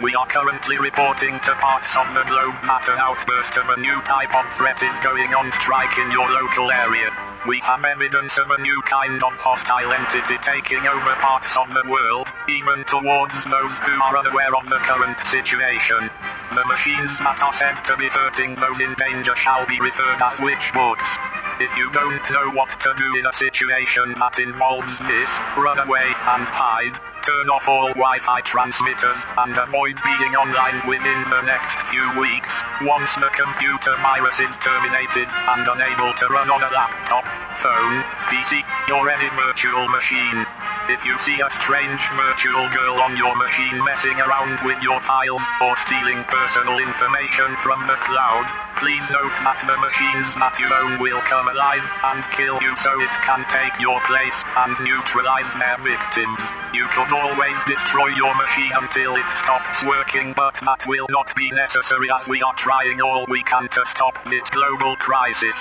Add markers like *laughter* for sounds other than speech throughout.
We are currently reporting to parts of the globe that an outburst of a new type of threat is going on strike in your local area. We have evidence of a new kind of hostile entity taking over parts of the world, even towards those who are unaware of the current situation. The machines that are said to be hurting those in danger shall be referred as witchboards. If you don't know what to do in a situation that involves this, run away and hide, turn off all Wi-Fi transmitters, and avoid being online within the next few weeks. Once the computer virus is terminated and unable to run on a laptop, phone, PC, or any virtual machine. If you see a strange virtual girl on your machine messing around with your files or stealing personal information from the cloud, please note that the machines that you own will come alive and kill you so it can take your place and neutralize their victims. You could always destroy your machine until it stops working but that will not be necessary as we are trying all we can to stop this global crisis.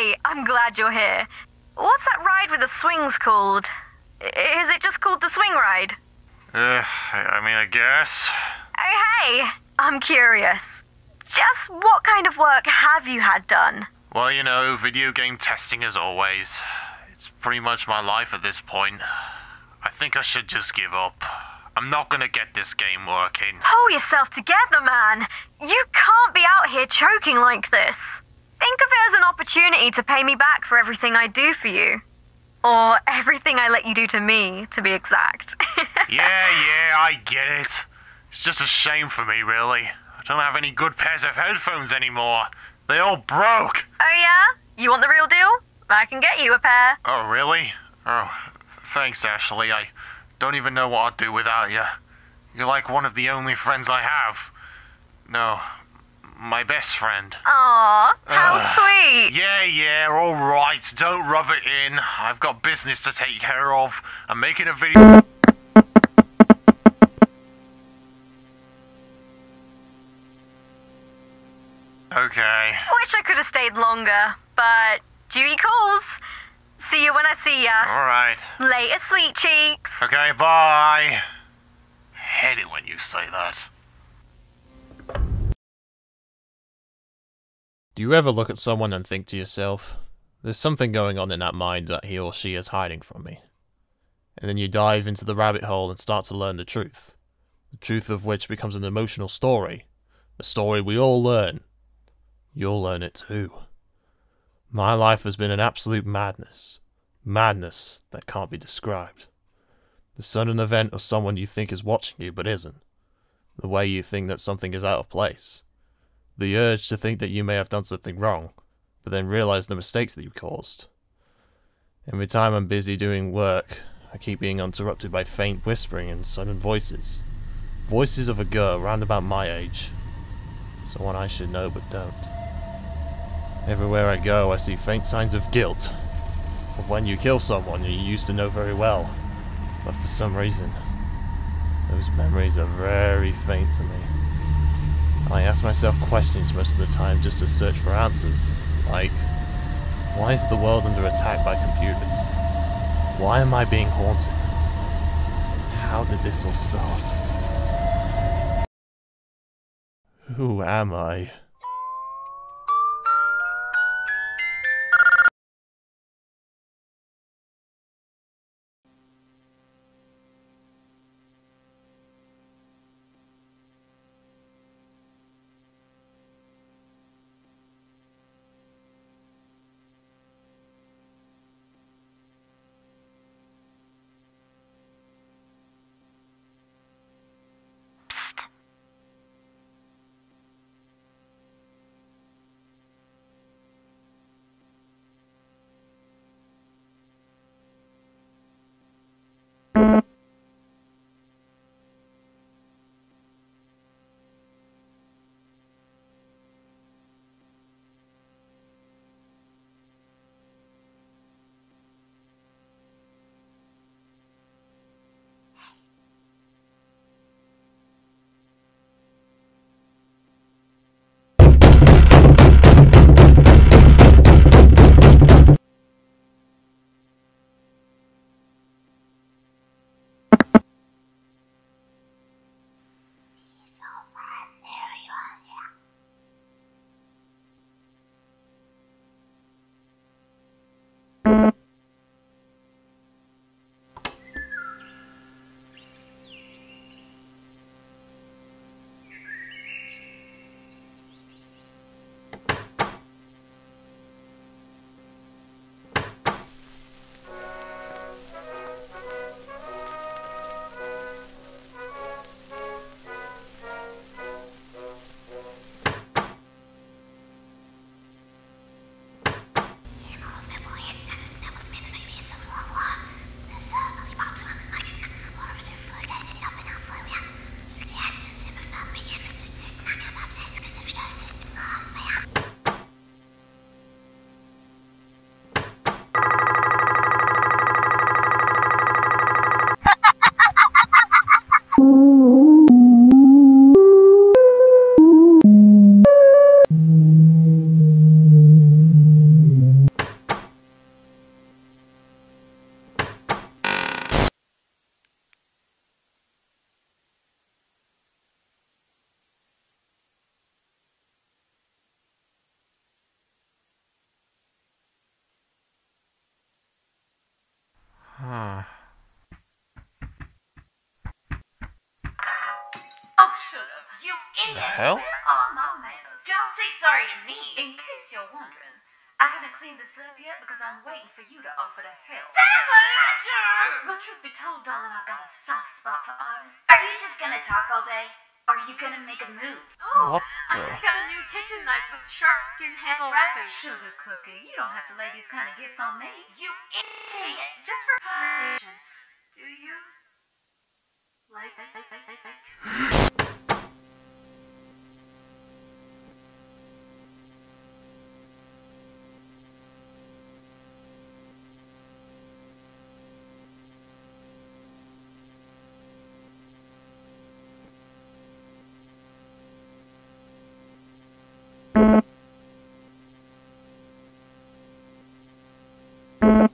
Hey, I'm glad you're here. What's that ride with the swings called? Is it just called the swing ride? Uh, I mean, I guess. Oh, hey, I'm curious. Just what kind of work have you had done? Well, you know, video game testing as always. It's pretty much my life at this point. I think I should just give up. I'm not gonna get this game working. Pull yourself together, man. You can't be out here choking like this. Think of it as an opportunity to pay me back for everything I do for you. Or everything I let you do to me, to be exact. *laughs* Yeah, yeah, I get it. It's just a shame for me, really. I don't have any good pairs of headphones anymore. They all broke. oh, yeah? You want the real deal? I can get you a pair. Oh, really? Oh, thanks, Ashley. I don't even know what I'd do without you. You're like one of the only friends I have. No, my best friend. Aw, how Ugh. sweet. Yeah, yeah, alright. Don't rub it in. I've got business to take care of. I'm making a video. Okay. Wish I could have stayed longer, but duty calls. See you when I see ya. Alright. Later, sweet cheeks. Okay, bye. Hate it when you say that. Do you ever look at someone and think to yourself, there's something going on in that mind that he or she is hiding from me? And then you dive into the rabbit hole and start to learn the truth. The truth of which becomes an emotional story. A story we all learn. You'll learn it too. My life has been an absolute madness. Madness that can't be described. The sudden event of someone you think is watching you but isn't. The way you think that something is out of place. The urge to think that you may have done something wrong, but then realize the mistakes that you caused. Every time I'm busy doing work, I keep being interrupted by faint whispering and sudden voices. Voices of a girl round about my age. Someone I should know but don't. Everywhere I go, I see faint signs of guilt. Of when you kill someone you used to know very well, but for some reason, those memories are very faint to me. I ask myself questions most of the time just to search for answers, like, why is the world under attack by computers? Why am I being haunted? How did this all start? Who am I? The hell? Oh, my man, don't say sorry to me. In case you're wondering, I haven't cleaned this up yet because I'm waiting for you to offer to help. Sam Ledger! Well, truth be told, darling, I've got a soft spot for artists. Are you just gonna talk all day? Or are you gonna make a move? Oh, What I just got a new kitchen knife with shark skin handle wrapping. Sugar cookie, you don't have to lay these kind of gifts on me. You idiot! Just for conversation. you